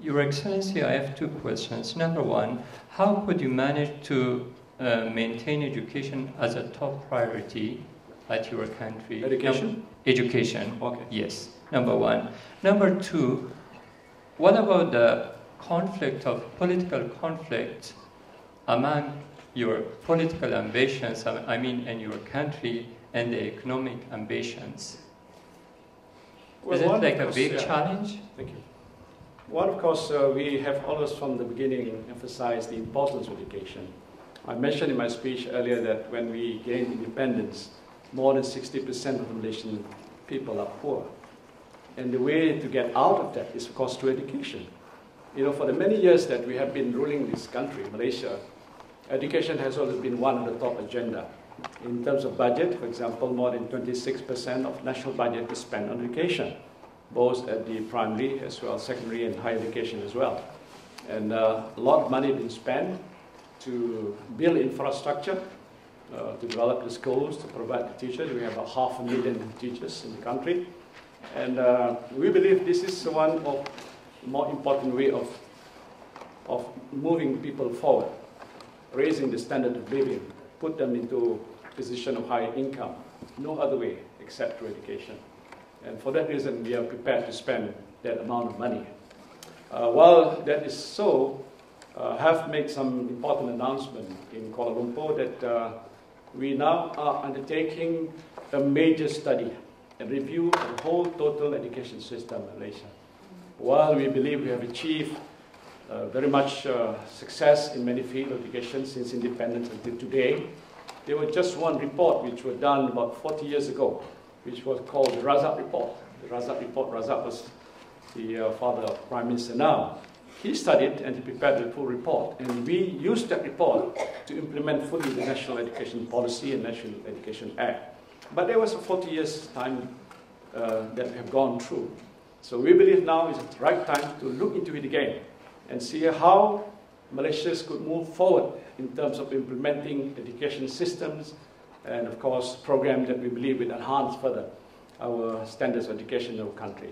Your Excellency, I have two questions. Number one, how could you manage to uh, maintain education as a top priority at your country? Education? Num- education. Okay. Yes, number one. Number two, what about the conflict of political conflict among your political ambitions, I I mean, in your country, and the economic ambitions? Well, Is it like a course, big yeah. challenge? Thank you. One, of course, uh, we have always from the beginning emphasized the importance of education. I mentioned in my speech earlier that when we gained independence, more than 60% of the Malaysian people are poor. And the way to get out of that is, of course, through education. You know, for the many years that we have been ruling this country, Malaysia, education has always been one of the top agenda. In terms of budget, for example, more than 26% of national budget is spent on education, both at the primary as well as secondary and higher education as well. And uh, a lot of money been spent to build infrastructure, uh, to develop the schools, to provide the teachers. We have about half a million teachers in the country. And uh, we believe this is one of the more important way of, of moving people forward, raising the standard of living, put them into position of higher income. No other way except through education. And for that reason, we are prepared to spend that amount of money. Uh, while that is so, uh, have made some important announcement in Kuala Lumpur that uh, we now are undertaking a major study and review of the whole total education system in Malaysia. While we believe we have achieved uh, very much uh, success in many fields of education since independence until today, there was just one report which was done about 40 years ago, which was called the Razak Report. The Razak Report, Razak was the uh, father of Prime Minister now. He studied and he prepared the full report, and we used that report to implement fully the National Education Policy and National Education Act. But there was a 40 years time uh, that we have gone through. So we believe now is the right time to look into it again and see how Malaysia could move forward in terms of implementing education systems and, of course, programs that we believe will enhance further our standards of education in our country,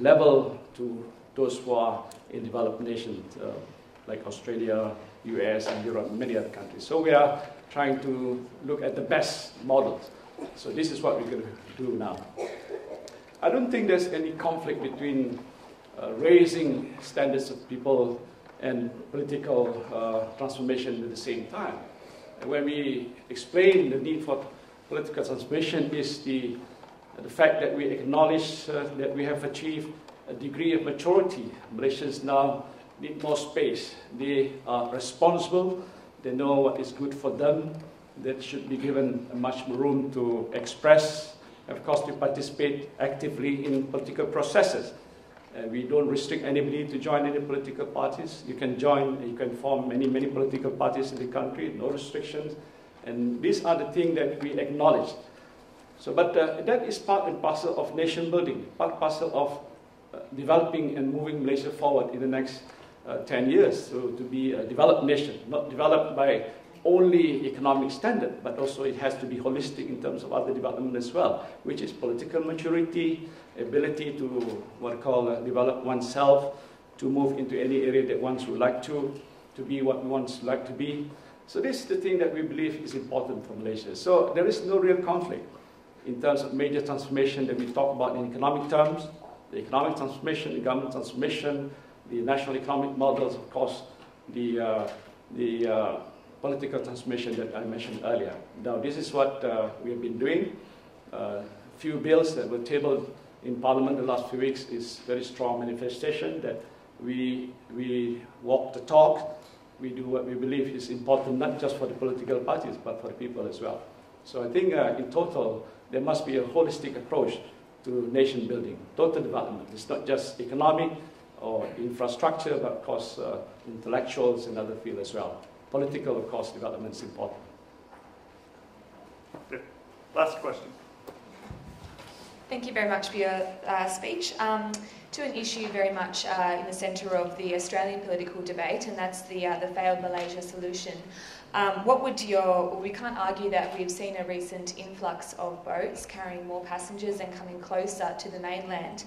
level to those who are in developed nations uh, like Australia, US, and Europe, many other countries. So we are trying to look at the best models. So this is what we're going to do now. I don't think there's any conflict between uh, raising standards of people and political uh, transformation at the same time. And when we explain the need for political transformation is the, the fact that we acknowledge uh, that we have achieved a degree of maturity. Malaysians now need more space. They are responsible. They know what is good for them. That should be given much more room to express, of course, to participate actively in political processes. Uh, we don't restrict anybody to join any political parties. You can join, you can form many, many political parties in the country, no restrictions. And these are the things that we acknowledge. So, but uh, that is part and parcel of nation building, part parcel of uh, developing and moving Malaysia forward in the next uh, 10 years so to be a developed nation, not developed by only economic standard, but also it has to be holistic in terms of other development as well, which is political maturity, ability to what I call uh, develop oneself, to move into any area that one would like to, to be what one would like to be. So this is the thing that we believe is important for Malaysia. So there is no real conflict in terms of major transformation that we talk about in economic terms, the economic transformation, the government transformation, the national economic models, of course, the, uh, the uh, political transformation that I mentioned earlier. Now, this is what uh, we have been doing. Uh, few bills that were tabled in Parliament the last few weeks is very strong manifestation that we, we walk the talk, we do what we believe is important, not just for the political parties, but for the people as well. So I think uh, in total, there must be a holistic approach to nation building, total development. It's not just economic or infrastructure, but of course uh, intellectuals and other fields as well political, of course, development is important. Okay. Last question. Thank you very much for your uh, speech. Um, to an issue very much uh, in the centre of the Australian political debate, and that's the, uh, the failed Malaysia solution. Um, what would your, we can't argue that we've seen a recent influx of boats carrying more passengers and coming closer to the mainland.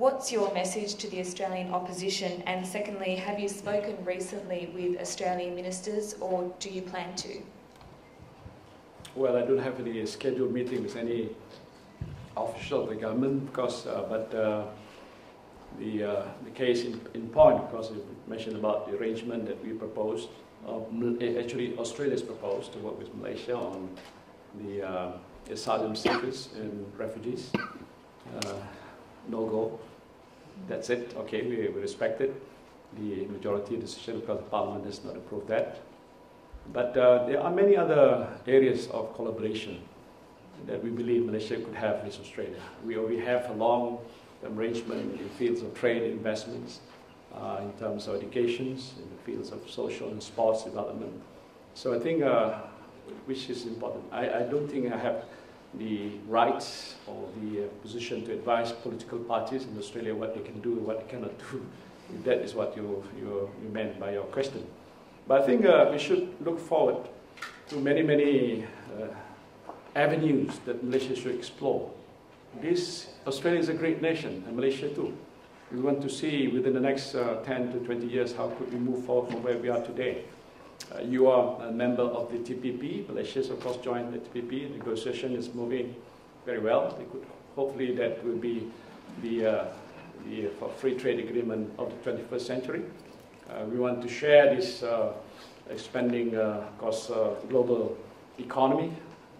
What's your message to the Australian opposition? And secondly, have you spoken recently with Australian ministers or do you plan to? Well, I don't have any scheduled meeting with any official of the government, because, uh, but uh, the, uh, the case in, in point, because you mentioned about the arrangement that we proposed, actually Australia's proposed to work with Malaysia on the uh, asylum seekers and refugees. Uh, no go. That's it. Okay, we, we respect it. The majority decision because the parliament has not approved that. But uh, there are many other areas of collaboration that we believe Malaysia could have with Australia. We already have a long arrangement in fields of trade investments, uh, in terms of education, in the fields of social and sports development. So I think, uh, which is important. I, I don't think I have the rights or the uh, position to advise political parties in Australia what they can do and what they cannot do. <laughs> If that is what you, you, you meant by your question. But I think uh, we should look forward to many, many uh, avenues that Malaysia should explore. This, Australia is a great nation, and Malaysia too. We want to see within the next uh, 10 to 20 years how could we move forward from where we are today. Uh, you are a member of the TPP. Malaysia of course, joined the TPP. Negotiation is moving very well. Could hopefully that will be the, uh, the free trade agreement of the 21st century. Uh, we want to share this uh, expanding uh, across uh, global economy,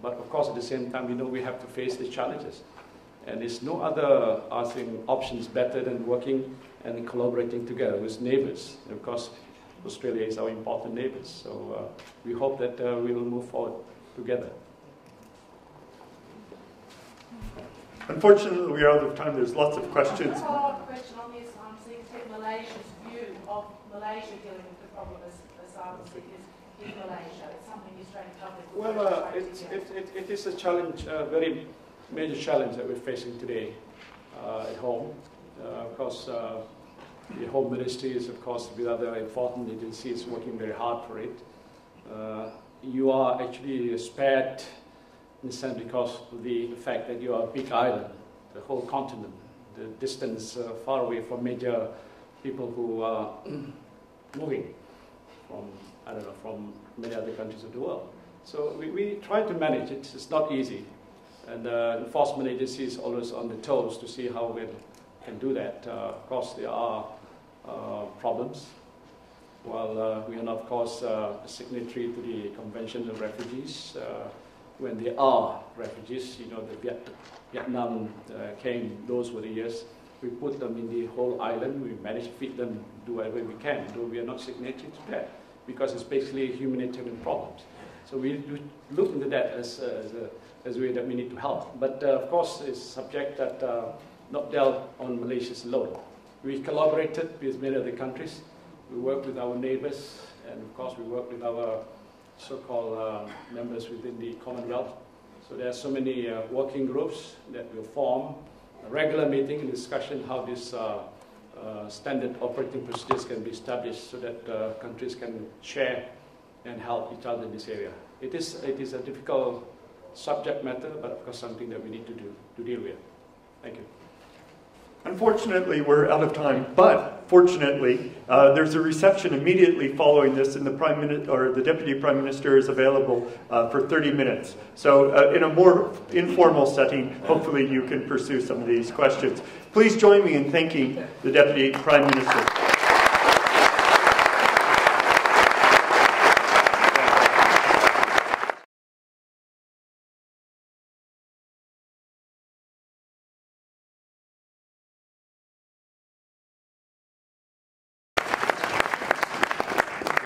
but of course at the same time, we know we have to face the challenges. And there's no other, I think, options better than working and collaborating together with neighbors. And of course, Australia is our important neighbors, so uh, we hope that uh, we will move forward together. Unfortunately, we are out of time. There's lots of questions. A follow-up question on this. I'm seeing Malaysia's view of Malaysia dealing with the problem of asylum seekers in Malaysia. It's something the Australian public Well, uh, it, it, it, it is a challenge, a very major challenge that we're facing today uh, at home. Uh, of course, uh, the Home Ministry is, of course, with other important agencies working very hard for it. Uh, you are actually spared in a sense because of the fact that you are a big island, the whole continent, the distance uh, far away from major people who are <clears throat> moving from, I don't know, from many other countries of the world. So we, we try to manage it. It's not easy. And the uh, enforcement agency is always on the toes to see how we can do that. Uh, of course, there are problems. While uh, we are of course, uh, signatory to the Convention of Refugees, when they are refugees, you know, the Viet Vietnam came, those were the years we put them in the whole island, we manage to feed them, do whatever we can, though we are not signatory to that, because it's basically humanitarian problems. So we look into that as, uh, as, a, as a way that we need to help. But uh, of course, it's a subject that uh, not dealt on Malaysia's alone. We collaborated with many other countries. We work with our neighbors, and of course we work with our so-called uh, members within the Commonwealth. So there are so many uh, working groups that will form a regular meeting and discussion how this uh, uh, standard operating procedures can be established so that uh, countries can share and help each other in this area. It is, it is a difficult subject matter, but of course something that we need to do to deal with. Thank you. Unfortunately, we're out of time, but fortunately, uh, there's a reception immediately following this, and the prime minister or the deputy prime minister is available uh, for 30 minutes. So, uh, in a more informal setting, hopefully, you can pursue some of these questions. Please join me in thanking the deputy prime minister.